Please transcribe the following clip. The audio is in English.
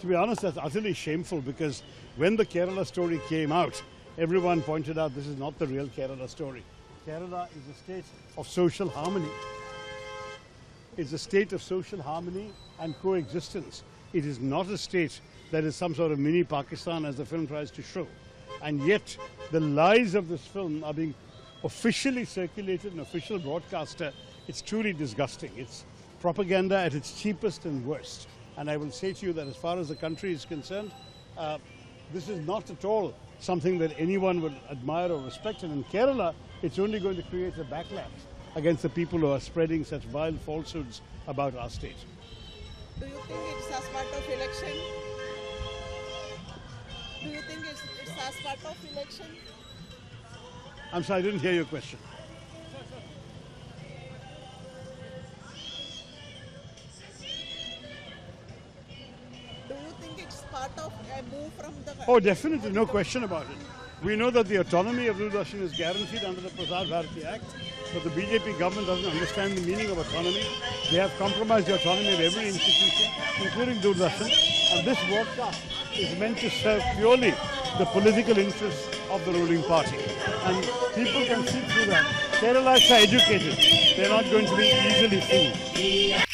To be honest, that's utterly shameful because when the Kerala story came out, everyone pointed out this is not the real Kerala story. Kerala is a state of social harmony. It's a state of social harmony and coexistence. It is not a state that is some sort of mini Pakistan as the film tries to show. And yet, the lies of this film are being officially circulated in official broadcaster. It's truly disgusting. It's propaganda at its cheapest and worst. And I will say to you that as far as the country is concerned, uh, this is not at all something that anyone would admire or respect. And in Kerala, it's only going to create a backlash against the people who are spreading such vile falsehoods about our state. Do you think it's as part of election? Do you think it's, it's as part of election? I'm sorry, I didn't hear your question. It's part of a move from the Oh, definitely, no question about it. We know that the autonomy of Doordarshan is guaranteed under the Prasar Bharati Act, but the BJP government doesn't understand the meaning of autonomy. They have compromised the autonomy of every institution, including Doordarshan, and this broadcast is meant to serve purely the political interests of the ruling party. And people can see through that. Keralites are educated. They're not going to be easily fooled.